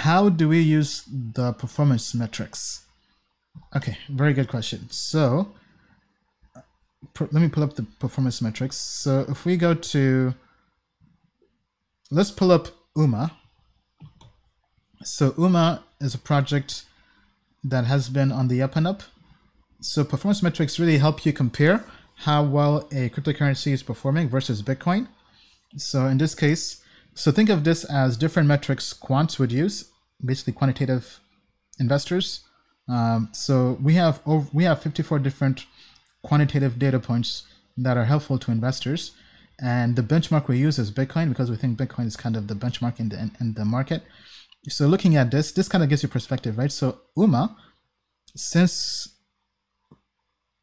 how do we use the performance metrics? Okay, very good question. So let me pull up the performance metrics. So if we go to, let's pull up UMA. So UMA is a project that has been on the up and up. So performance metrics really help you compare how well a cryptocurrency is performing versus Bitcoin. So in this case, so think of this as different metrics quants would use, basically quantitative investors. Um, so we have over, we have 54 different quantitative data points that are helpful to investors. And the benchmark we use is Bitcoin because we think Bitcoin is kind of the benchmark in the in, in the market. So looking at this, this kind of gives you perspective, right? So UMA, since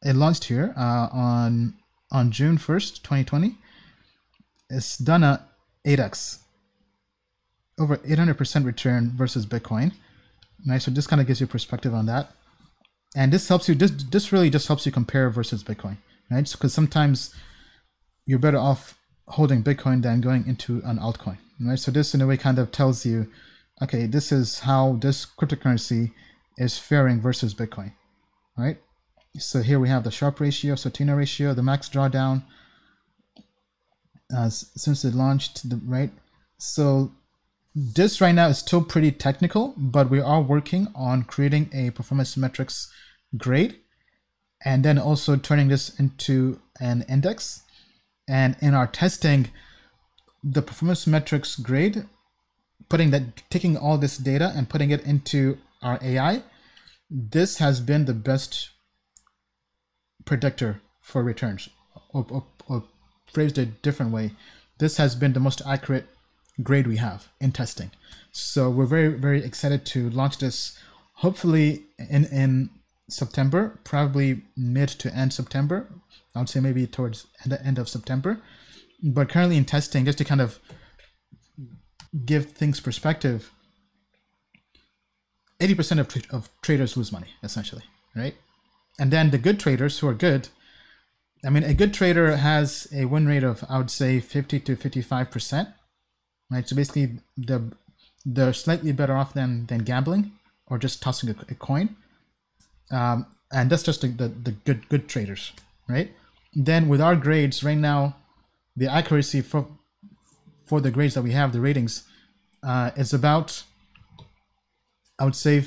it launched here uh, on on June 1st, 2020, it's done a 8x, over 800% return versus Bitcoin. Nice. So this kind of gives you perspective on that and this helps you this this really just helps you compare versus bitcoin right because sometimes you're better off holding bitcoin than going into an altcoin right so this in a way kind of tells you okay this is how this cryptocurrency is faring versus bitcoin right so here we have the Sharpe ratio sortino ratio the max drawdown uh, since it launched the right so this right now is still pretty technical, but we are working on creating a performance metrics grade and then also turning this into an index. And in our testing, the performance metrics grade, putting that, taking all this data and putting it into our AI, this has been the best predictor for returns. Or, or, or phrased a different way, this has been the most accurate grade we have in testing. So we're very, very excited to launch this hopefully in, in September, probably mid to end September. I would say maybe towards the end of September. But currently in testing, just to kind of give things perspective, 80% of, tra of traders lose money, essentially, right? And then the good traders who are good, I mean, a good trader has a win rate of, I would say, 50 to 55% right? So basically, they're, they're slightly better off than, than gambling or just tossing a, a coin. Um, and that's just the, the, the, good good traders, right? Then with our grades right now, the accuracy for for the grades that we have, the ratings, uh, is about, I would say,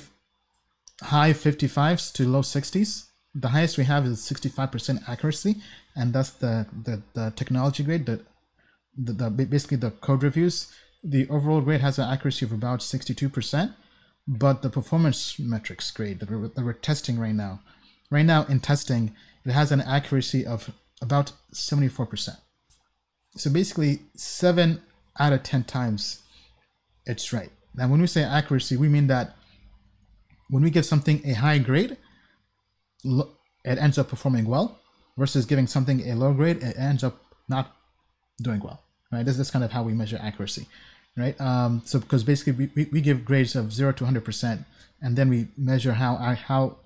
high 55s to low 60s. The highest we have is 65% accuracy, and that's the, the, the technology grade, the the, the basically the code reviews, the overall grade has an accuracy of about 62%, but the performance metrics grade that we're, that we're testing right now, right now in testing, it has an accuracy of about 74%. So basically, seven out of 10 times it's right. Now, when we say accuracy, we mean that when we give something a high grade, it ends up performing well, versus giving something a low grade, it ends up not doing well, right? This, is kind of how we measure accuracy, right? Um, so because basically we, we give grades of zero to 100%, and then we measure how how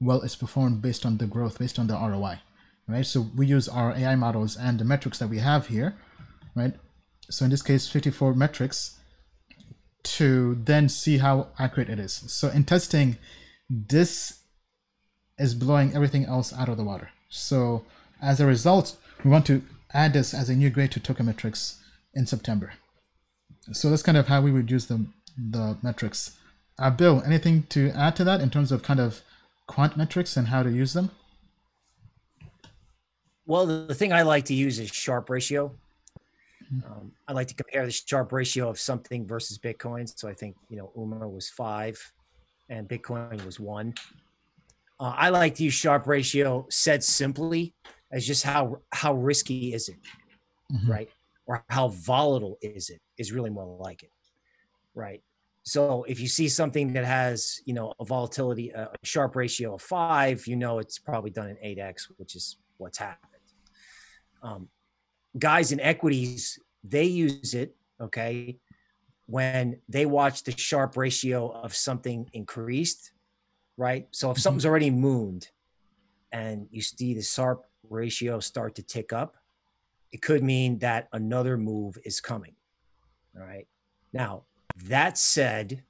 well it's performed based on the growth, based on the ROI, right? So we use our AI models and the metrics that we have here, right? So in this case, 54 metrics to then see how accurate it is. So in testing, this is blowing everything else out of the water. So as a result, we want to add this as a new grade to token metrics in September. So that's kind of how we would use the, the metrics. Uh, Bill, anything to add to that in terms of kind of quant metrics and how to use them? Well, the thing I like to use is Sharpe ratio. Mm-hmm. Um, I like to compare the Sharpe ratio of something versus Bitcoin. So I think, you know, UMA was five and Bitcoin was one. Uh, I like to use Sharpe ratio said simply as just how how risky is it, mm-hmm. right? Or how volatile is it is really more like it, right? So if you see something that has you know a volatility, a Sharpe ratio of five, you know it's probably done in eight x, which is what's happened. Um, guys in equities they use it okay when they watch the Sharpe ratio of something increased right so if mm-hmm. something's already mooned and you see the Sharpe ratio start to tick up, it could mean that another move is coming. All right. Now, that said,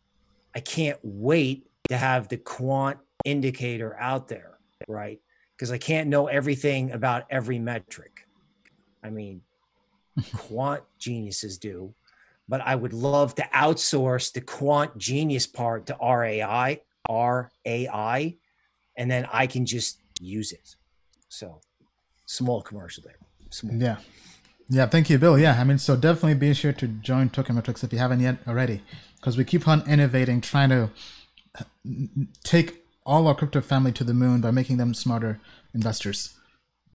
I can't wait to have the quant indicator out there, right? Because I can't know everything about every metric. I mean, quant geniuses do, but I would love to outsource the quant genius part to RAI, RAI, and then I can just use it. So, small commercial there. Small. Yeah. Yeah, thank you, Bill. Yeah, I mean, so definitely be sure to join Token Metrics if you haven't yet already, because we keep on innovating, trying to uh, take all our crypto family to the moon by making them smarter investors.